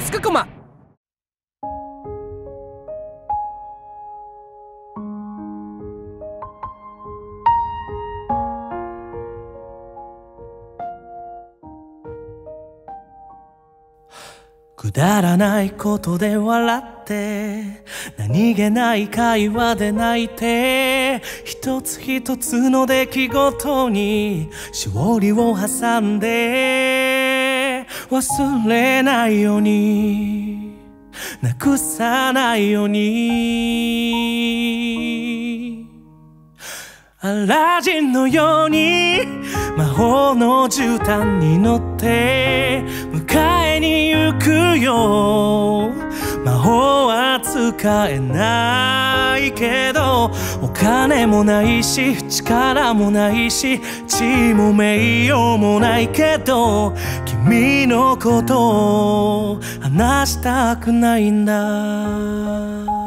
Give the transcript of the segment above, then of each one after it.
タスクコマ。くだらないことで笑って何気ない会話で泣いて一つ一つの出来事にしおりを挟んで忘れないように。なくさないように。アラジンのように。魔法の絨毯に乗って。迎えに行くよ。魔法は使えないけどお金もないし力もないし地位も名誉もないけど君のことを話したくないんだ。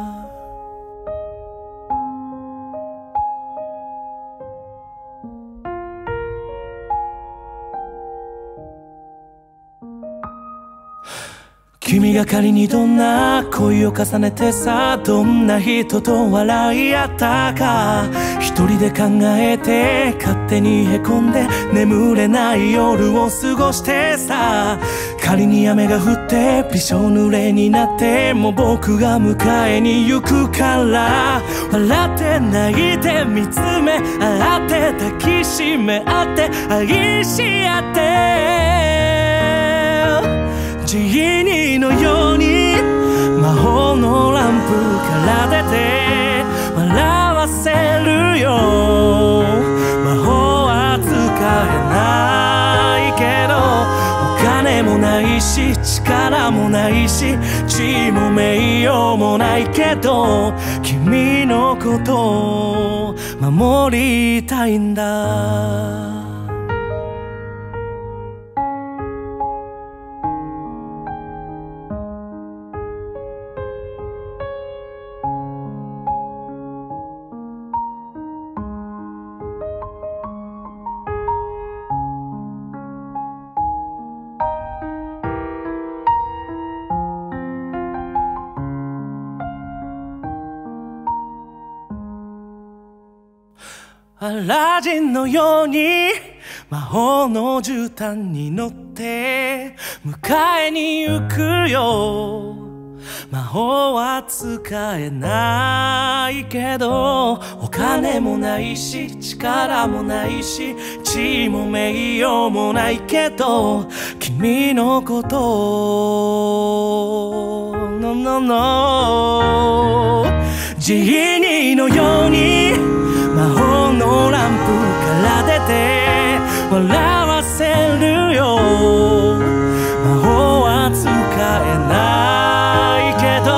君が仮にどんな恋を重ねてさどんな人と笑い合ったか。一人で考えて勝手にへこんで眠れない夜を過ごしてさ。仮に雨が降ってびしょ濡れになっても僕が迎えに行くから。笑って泣いて見つめ合って抱きしめ合って愛し合って。ジーニのように魔法のランプから出て笑わせるよ。魔法は使えないけどお金もないし力もないし地位も名誉もないけど君のことを守りたいんだ。アラジンのように魔法の絨毯に乗って迎えに行くよ。魔法は使えないけどお金もないし力もないし地位も名誉もないけど君のことを。No no no ジーニーのように。て笑わせるよ。魔法は使えないけど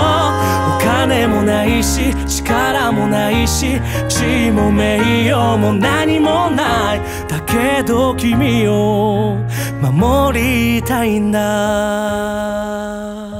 お金もないし力もないし地位も名誉も何もない。だけど君を守りたいんだ。